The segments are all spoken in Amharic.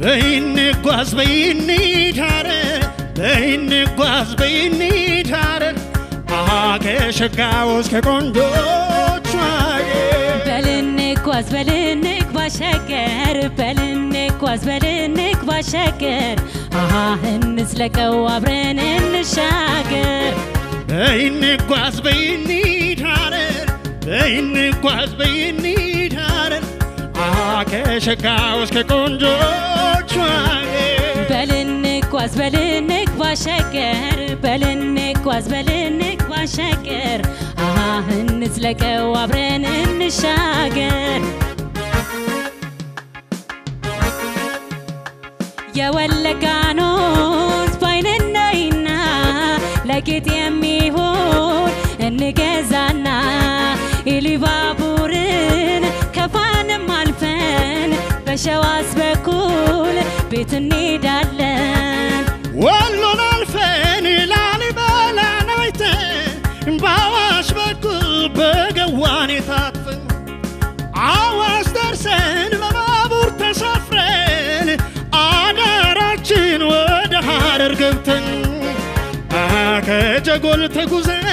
በይንጓዝ በይንሂድ ሐረር በይንጓዝ እስከ ቆንጆቹ አገር በልንጓዝ በልንግ ባሸገር በልንጓዝ በልንግ ባሸገር አሃ እንስለቀው አብረን እንሻገር። በይንጓዝ በይንሂድ ሐረር በይንጓዝ በይንሂድ ሐረር አሃ ከሸጋው እስከ አገር በልንጓዝ በልንግ ባሸገር በልንጓዝ በልንግ ባሸገር አሃ እንስለቀው አብረን እንሻገር። የወለጋኖስ ባይንናይና ለጌጥ የሚሆን እንገዛና ኢሊባቡርን ከፋንም አልፈን በሸዋስ በኩል ቤት እንሄዳለን። ወሎን አልፈን ላሊበላን አይተን በአዋሽ በኩል በገዋኔ ታጥፈን አዋሽ ደርሰን በባቡር ተሳፍረን አዳራችን ወደ ሐረር ገብተን አሃ ከጀጎል ተጉዘን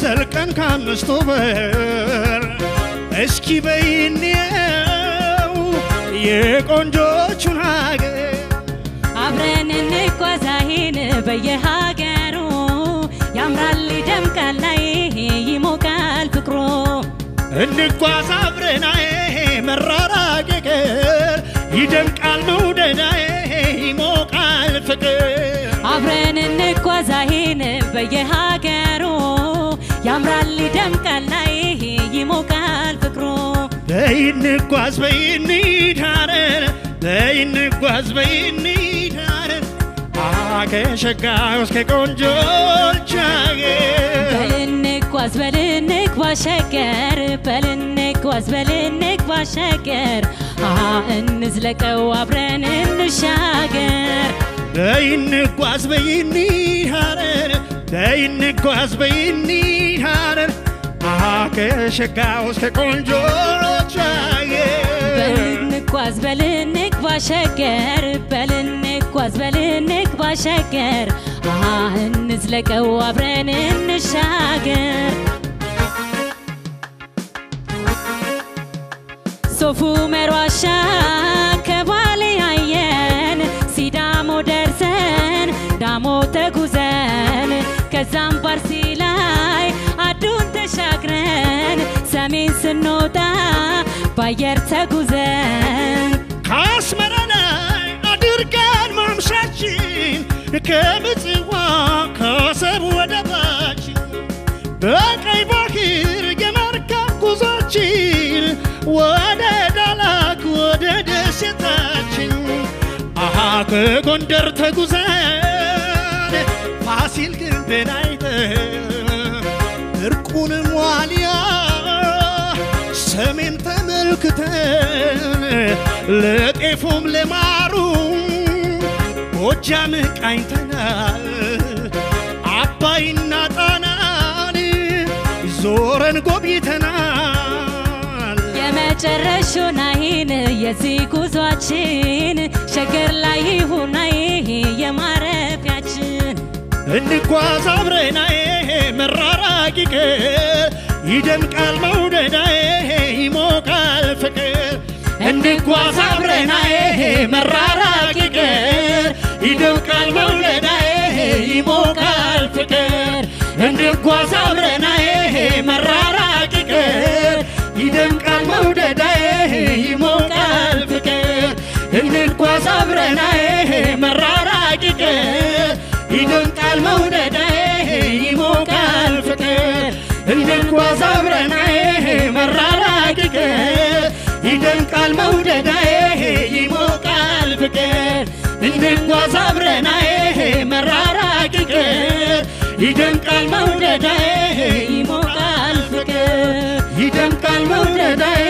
ዘልቀን ከአምስቱ በር እስኪ በይንየው የቆንጆቹን ሀገር አብረን እንጓዛሂን በየሀገሩ። ያምራል ይደምቃል ላይ ይሞቃል ፍቅሮ እንጓዝ አብረናዬ መራራቅ ይቅር። ይደምቃል መውደዳዬ ይሞቃል ፍቅር። አብረን እንጓዛሂን በየሀገሩ። ያምራል ይደምቃል ላይ ይሞቃል ፍቅሮ በይንጓዝ በይንሂድ ሐረር በይንጓዝ በይንሂድ ሐረር ከሸጋው እስከ ቆንጆች አገር በልንጓዝ በልንግ ባሸገር በልንጓዝ በልንግ ባሸገር አሃ እንዝለቀው አብረን እንሻገር በይንጓዝ በይንሂድ ሐረር በይንጓዝ በይንሂድ ሐረር ከሸጋው እስከ ቆንጆች አገር በልንጓዝ በልንግ ባሸገር በልንጓዝ በልንግ ባሸገር አሃ እንዝለቀው አብረን እንሻገር። ሶፉ መሯሻ ከባሌ አየን ሲዳሞ ደርሰን ዳሞ ተጉዘን ከዛም ባርሲ ላይ አዱን ተሻግረን ሰሜን ስንወጣ ባየር ተጉዘን ከምጽዋ ከሰብ ወደባችን በቀይ ባህር የመርከብ ጉዟችን ወደ ዳላክ ወደ ደሴታችን። አሃ ከጎንደር ተጉዘን ፋሲል ግንብን አይተን እርቁንም ዋልያ ሰሜን ተመልክተን ለጤፉም ለማሩም ጎጃም ቃኝተናል። አባይና ጣናን ዞረን ጎብኝተናል። የመጨረሻውን አይን የዚህ ጉዟችን ሸገር ላይ ይሁን ይሄ የማረፊያችን። እንጓዝ አብረናዬ መራራቅ ይቅር ይደምቃል መውደዳዬ ይሞቃል ፍቅር። እንጓዝ አብረናዬ መራራቅ መውደዳዬ ይሞቃል ፍቅር። እንጓዝ አብረናዬ መራራቅ ይቅር ይደምቃል መውደዳዬ ይሞቃል ፍቅር። እንጓዝ አብረናዬ መራራቅ ይቅር ይደምቃል መውደዳዬ ይሞቃል ፍቅር። እንጓዝ አብረናዬ መራራቅ ይቅር ይደምቃል ይደምቃል መውደዳዬ